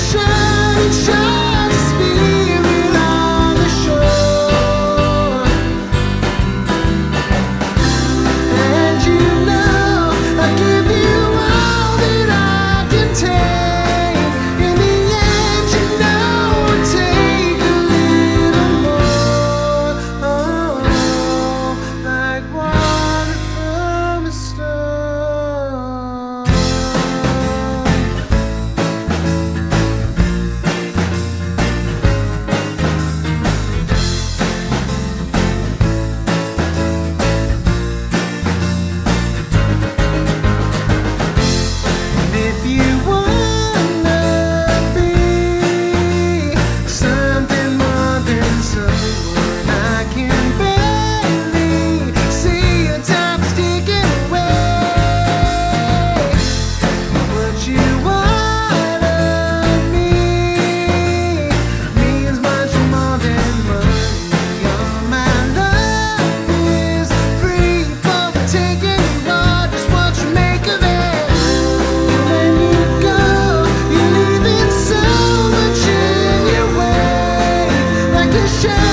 should shame.